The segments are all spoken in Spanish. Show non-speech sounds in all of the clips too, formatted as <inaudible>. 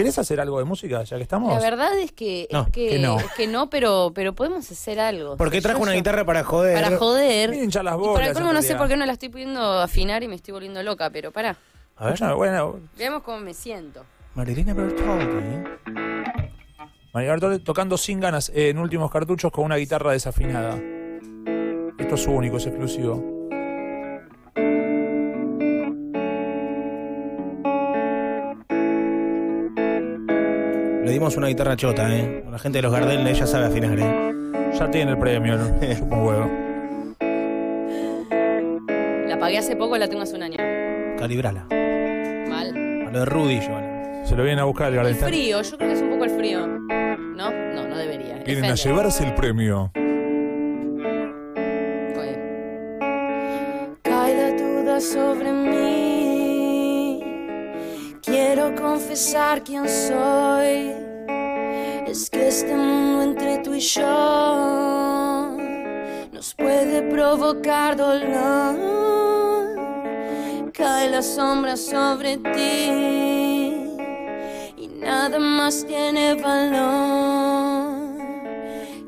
¿Querés hacer algo de música ya que estamos? La verdad es que, No, es que, que no. es que no, pero, pero podemos hacer algo. Porque trajo Yo- una guitarra para joder. Para joder. Miren ya las Y bolas, para el colmo no sé por qué no la estoy pudiendo afinar y me estoy volviendo loca, pero pará. A ver. Bueno, Veamos cómo me siento. Marilina Bertoldi. María Bertoldi tocando sin ganas eh, en últimos cartuchos con una guitarra desafinada. Esto es único, es exclusivo. Le dimos una guitarra chota, ¿eh? La gente de los Gardel ella sabe afinar, ¿eh? Ya tiene el premio, ¿no? <laughs> Un huevo. La pagué hace poco, la tengo hace un año. Calibrala. Mal. A lo de Rudy, yo. Se lo vienen a buscar el El Garden frío, yo creo que es un poco el frío. ¿No? No, no debería. Vienen a llevarse el premio. Oye. Cae la duda sobre mí. Confesar quién soy. Es que este mundo entre tú y yo nos puede provocar dolor. Cae la sombra sobre ti y nada más tiene valor.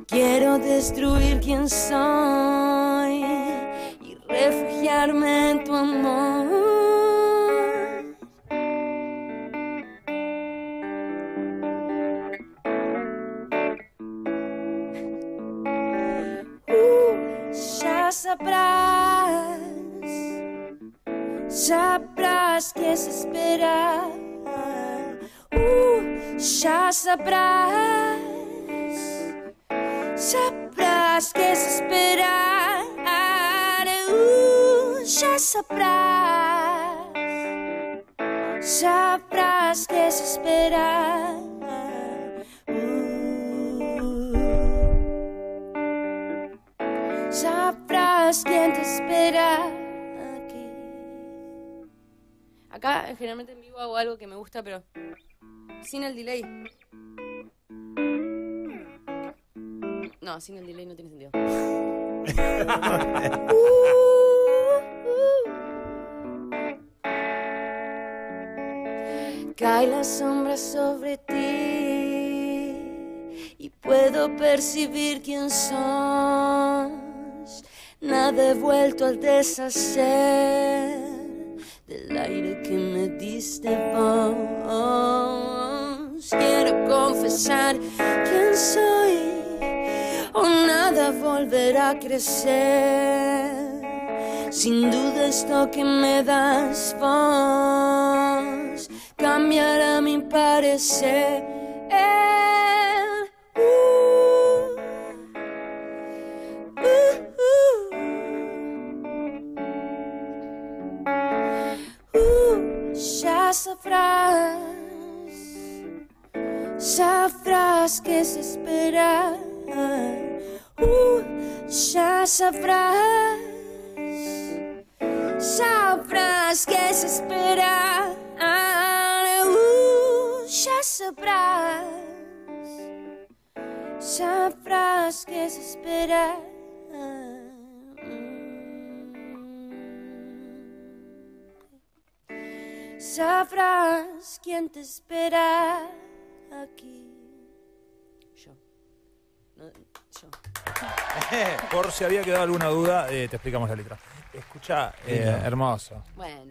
Quiero destruir quien soy y refugiarme en tu sabrás, sabrás que es esperar. Uh, ya sabrás sabrás que es esperar. Uh, ya sabrás, sabrás que es esperar. Uh, quién te espera aquí. Acá generalmente en vivo hago algo que me gusta, pero sin el delay. No, sin el delay no tiene sentido. <laughs> Cae la sombra sobre ti y puedo percibir quién sos. Nada he vuelto al deshacer del aire que me diste vos. Quiero confesar quién soy o nada volverá a crecer. Sin duda esto que me das vos cambiará mi parecer. Ya sabrás, sabrás que se espera. Uh, ya sabrás, sabrás que se espera. Uh, ya sabrás, sabrás que se espera. Sabrás quién te espera aquí. Yo. No, yo. <laughs> Por si había quedado alguna duda, eh, te explicamos la letra. Escucha, eh, hermoso. Bueno.